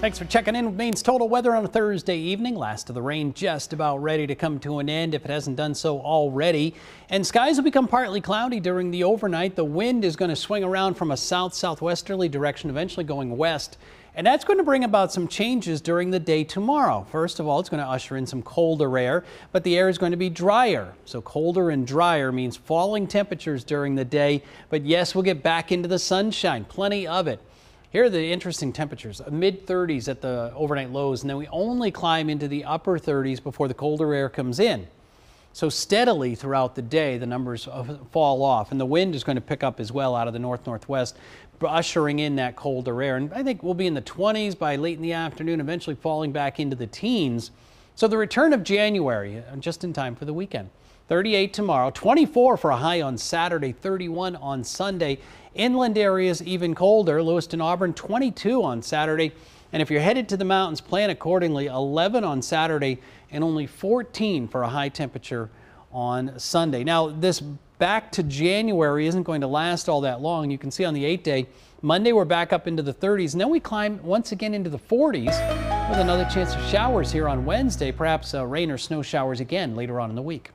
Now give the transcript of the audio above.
Thanks for checking in with Maine's total weather on a Thursday evening. Last of the rain just about ready to come to an end if it hasn't done so already. And skies will become partly cloudy during the overnight. The wind is going to swing around from a south southwesterly direction, eventually going west. And that's going to bring about some changes during the day tomorrow. First of all, it's going to usher in some colder air, but the air is going to be drier. So colder and drier means falling temperatures during the day. But yes, we'll get back into the sunshine, plenty of it. Here are the interesting temperatures, mid 30s at the overnight lows, and then we only climb into the upper 30s before the colder air comes in. So steadily throughout the day, the numbers fall off, and the wind is going to pick up as well out of the north northwest, ushering in that colder air. And I think we'll be in the 20s by late in the afternoon, eventually falling back into the teens. So the return of January, uh, just in time for the weekend. 38 tomorrow, 24 for a high on Saturday, 31 on Sunday. Inland areas even colder. Lewiston, Auburn, 22 on Saturday. And if you're headed to the mountains, plan accordingly. 11 on Saturday and only 14 for a high temperature on Sunday. Now, this back to January isn't going to last all that long. You can see on the eight day, Monday we're back up into the 30s, and then we climb once again into the 40s with another chance of showers here on Wednesday, perhaps uh, rain or snow showers again later on in the week.